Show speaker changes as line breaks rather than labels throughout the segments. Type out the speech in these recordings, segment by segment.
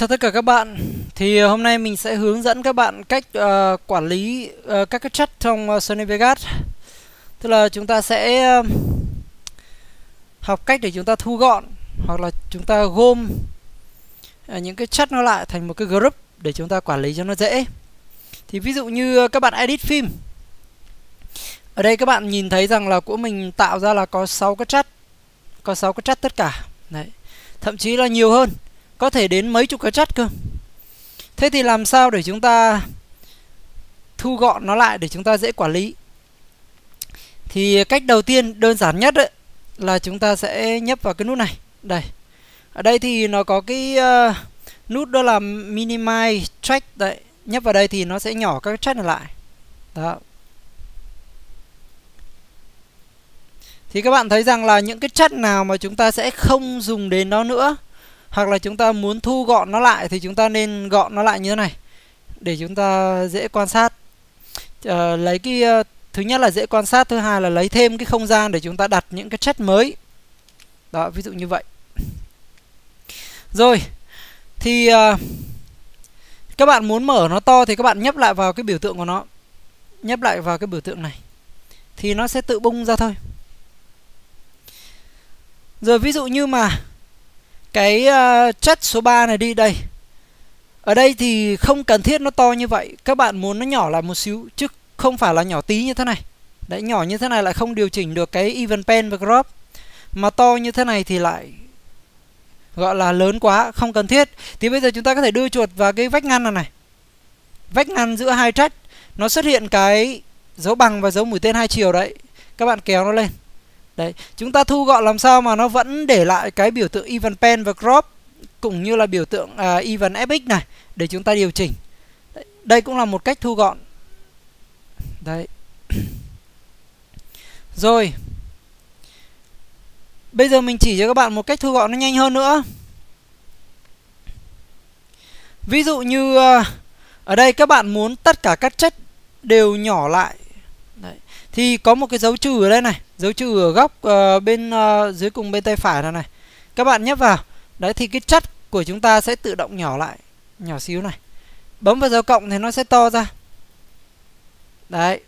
Chào tất cả các bạn. Thì ờ, hôm nay mình sẽ hướng dẫn các bạn cách uh, quản lý uh, các cái chất trong uh, Sony Vegas. Tức là chúng ta sẽ uh, học cách để chúng ta thu gọn hoặc là chúng ta gom uh, những cái chất nó lại thành một cái group để chúng ta quản lý cho nó dễ. Thì ví dụ như các bạn edit phim. Ở đây các bạn nhìn thấy rằng là của mình tạo ra là có 6 cái chất. Có 6 cái chất tất cả. Đấy. Thậm chí là nhiều hơn có thể đến mấy chục cái chất cơ. Thế thì làm sao để chúng ta thu gọn nó lại để chúng ta dễ quản lý? Thì cách đầu tiên đơn giản nhất ấy, là chúng ta sẽ nhấp vào cái nút này. Đây. Ở đây thì nó có cái uh, nút đó là minimize track đấy. Nhấp vào đây thì nó sẽ nhỏ các chất này lại. Đó. Thì các bạn thấy rằng là những cái chất nào mà chúng ta sẽ không dùng đến nó nữa hoặc là chúng ta muốn thu gọn nó lại thì chúng ta nên gọn nó lại như thế này. Để chúng ta dễ quan sát. À, lấy cái uh, thứ nhất là dễ quan sát thứ hai là lấy thêm cái không gian để chúng ta đặt những cái chất mới. Đó ví dụ như vậy. Rồi thì uh, các bạn muốn mở nó to thì các bạn nhấp lại vào cái biểu tượng của nó. Nhấp lại vào cái biểu tượng này. Thì nó sẽ tự bung ra thôi. Rồi ví dụ như mà cái uh, chất số 3 này đi đây. Ở đây thì không cần thiết nó to như vậy. Các bạn muốn nó nhỏ lại một xíu chứ không phải là nhỏ tí như thế này. Đấy nhỏ như thế này lại không điều chỉnh được cái even pen và crop. Mà to như thế này thì lại gọi là lớn quá không cần thiết. Thì bây giờ chúng ta có thể đưa chuột vào cái vách ngăn này này. Vách ngăn giữa hai trách nó xuất hiện cái dấu bằng và dấu mũi tên hai chiều đấy. Các bạn kéo nó lên. Đấy, chúng ta thu gọn làm sao mà nó vẫn để lại cái biểu tượng even pen và crop cũng như là biểu tượng uh, even fx này để chúng ta điều chỉnh. Đấy, đây cũng là một cách thu gọn. Đấy. Rồi. Bây giờ mình chỉ cho các bạn một cách thu gọn nó nhanh hơn nữa. Ví dụ như uh, ở đây các bạn muốn tất cả các chất đều nhỏ lại thì có một cái dấu trừ ở đây này Dấu trừ ở góc uh, bên uh, dưới cùng bên tay phải này này. Các bạn nhấp vào. Đấy thì cái chất của chúng ta sẽ tự động nhỏ lại Nhỏ xíu này. Bấm vào dấu cộng thì nó sẽ to ra. Đấy.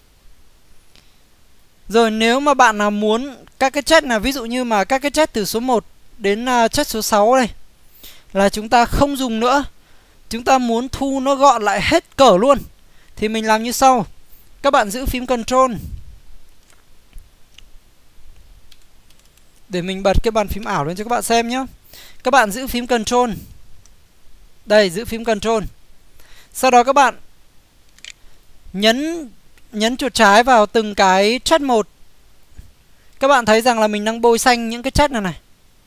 Rồi nếu mà bạn nào muốn các cái chất là Ví dụ như mà các cái chất từ số 1 đến uh, chất số 6 đây Là chúng ta không dùng nữa. Chúng ta muốn thu nó gọn lại hết cỡ luôn. Thì mình làm như sau. Các bạn giữ phím Control. Để mình bật cái bàn phím ảo lên cho các bạn xem nhé Các bạn giữ phím Control. Đây, giữ phím Control. Sau đó các bạn Nhấn Nhấn chuột trái vào từng cái chất một. Các bạn thấy rằng là mình đang bôi xanh những cái chất này này.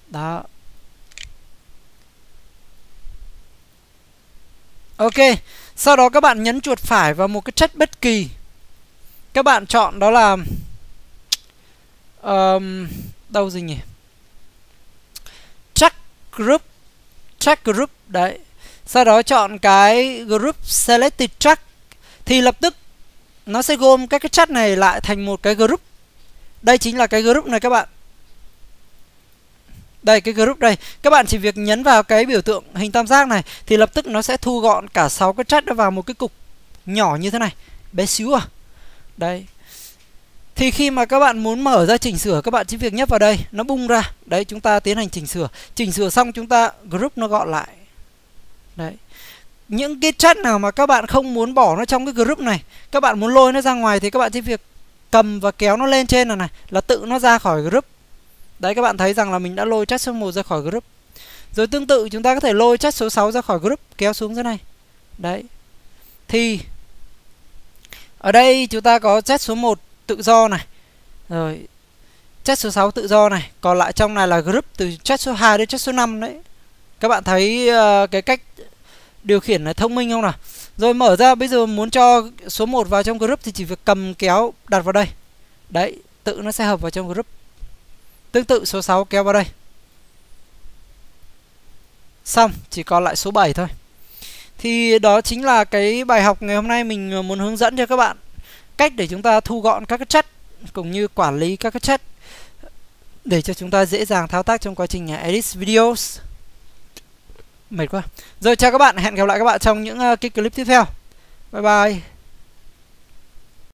Đó. Ok Sau đó các bạn nhấn chuột phải vào một cái chất bất kỳ. Các bạn chọn đó là um, đâu gì nhỉ? Check group check group, đấy. Sau đó chọn cái group selected track thì lập tức nó sẽ gom các cái chat này lại thành một cái group. Đây chính là cái group này các bạn. Đây, cái group đây. Các bạn chỉ việc nhấn vào cái biểu tượng hình tam giác này thì lập tức nó sẽ thu gọn cả 6 cái chat đó vào một cái cục nhỏ như thế này. Bé xíu à. Đây thì khi mà các bạn muốn mở ra chỉnh sửa, Các bạn chỉ việc nhấp vào đây, Nó bung ra. Đấy, chúng ta tiến hành chỉnh sửa. Chỉnh sửa xong chúng ta group nó gọn lại. Đấy. Những cái chất nào mà các bạn không muốn bỏ nó trong cái group này, Các bạn muốn lôi nó ra ngoài Thì các bạn chỉ việc cầm và kéo nó lên trên này này, Là tự nó ra khỏi group. Đấy, các bạn thấy rằng là mình đã lôi chất số 1 ra khỏi group. Rồi tương tự, chúng ta có thể lôi chất số 6 ra khỏi group, Kéo xuống dưới này. Đấy. Thì, ở đây chúng ta có chất số 1 tự do này. Rồi chất số 6 tự do này, còn lại trong này là group từ chất số 2 đến chất số 5 đấy. Các bạn thấy uh, cái cách điều khiển là thông minh không nào? Rồi mở ra bây giờ muốn cho số 1 vào trong group thì chỉ việc cầm kéo đặt vào đây. Đấy, tự nó sẽ hợp vào trong group. Tương tự số 6 kéo vào đây. Xong, chỉ còn lại số 7 thôi. Thì đó chính là cái bài học ngày hôm nay mình ờ, muốn hướng dẫn cho các bạn cách để chúng ta thu gọn các cái chất, cũng như quản lý các cái chất, để cho chúng ta dễ dàng thao tác trong quá trình à, edit videos. mệt quá. Rồi, chào các bạn. Hẹn gặp lại các bạn trong những à, cái clip tiếp theo. Bye bye.